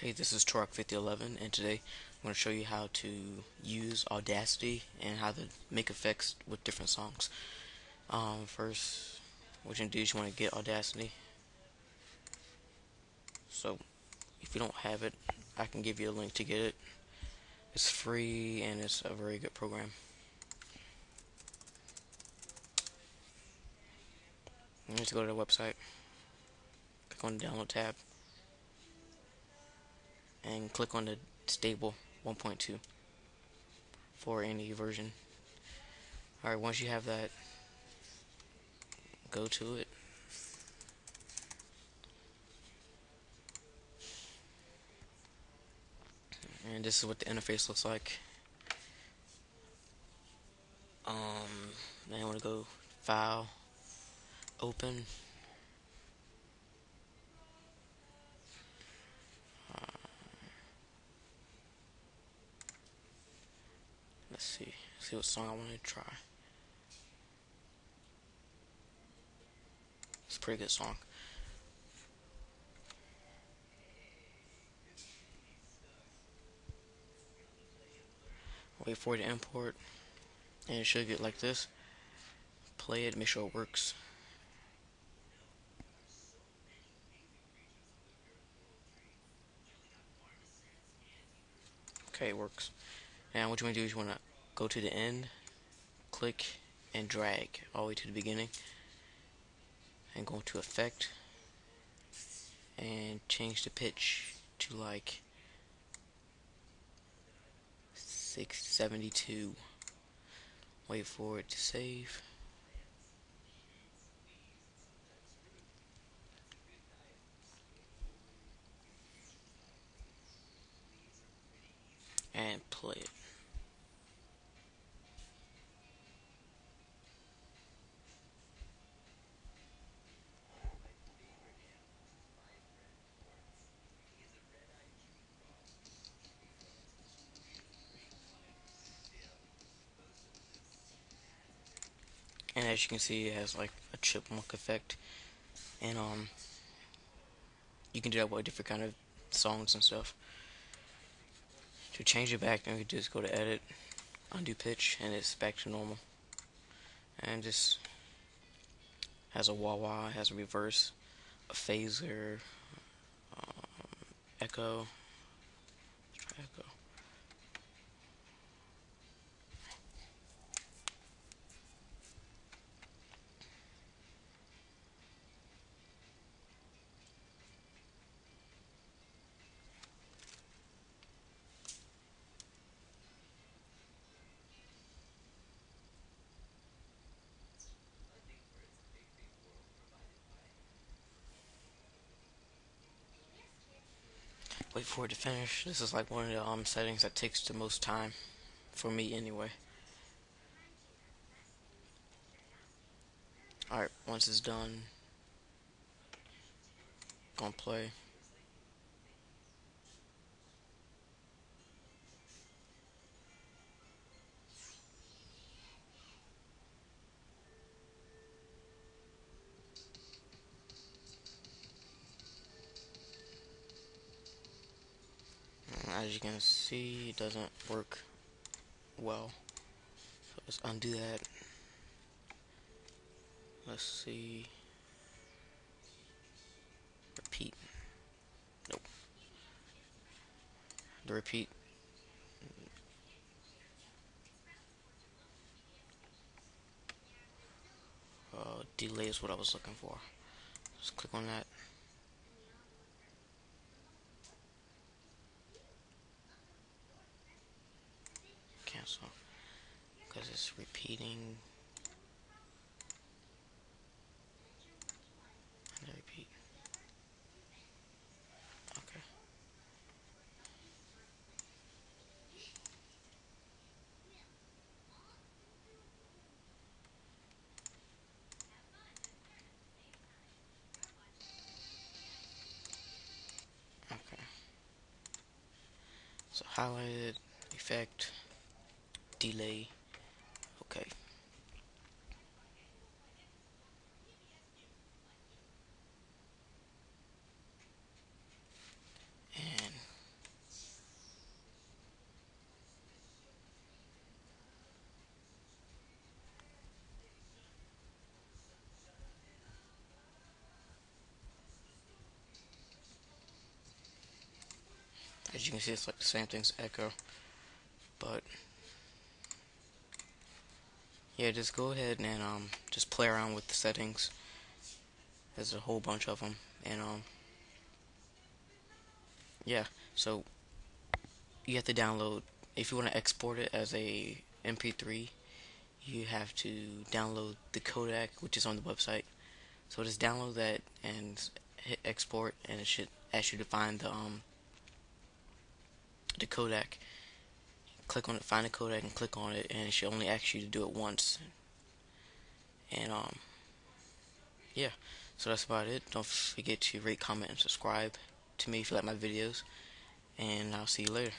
Hey, this is Turok5011 and today I'm going to show you how to use Audacity and how to make effects with different songs. Um, first, what you do is you want to get Audacity. So, if you don't have it, I can give you a link to get it. It's free and it's a very good program. You need to go to the website, click on the download tab and click on the stable 1.2 for any version. Alright, once you have that, go to it. And this is what the interface looks like. Um, then I want to go File, Open. See. see what song I want to try. It's a pretty good song. Wait for it to import. And it should get like this. Play it, make sure it works. Okay, it works. And what you want to do is you want to go to the end, click, and drag all the way to the beginning. And go to Effect, and change the pitch to like 672. Wait for it to save. and play it. And as you can see, it has like a chipmunk effect, and um, you can do that with different kind of songs and stuff. To change it back, you just go to edit, undo pitch, and it's back to normal. And just has a wah wah, has a reverse, a phaser, um, echo. Echo. Wait for it to finish. This is like one of the um, settings that takes the most time, for me anyway. Alright, once it's done, gonna play. As you can see it doesn't work well. So let's undo that. Let's see. Repeat. Nope. The repeat. Uh, delay is what I was looking for. Just click on that because it's repeating. And repeat? Okay. Okay. So highlighted effect delay okay. And as you can see, it's like the same thing's Echo, but yeah just go ahead and um just play around with the settings. There's a whole bunch of them and um yeah so you have to download if you want to export it as a mp3 you have to download the codec which is on the website. So just download that and hit export and it should ask you to find the um the codec click on it find the codec and click on it and it should only ask you to do it once. And um yeah. So that's about it. Don't forget to rate comment and subscribe to me if you like my videos. And I'll see you later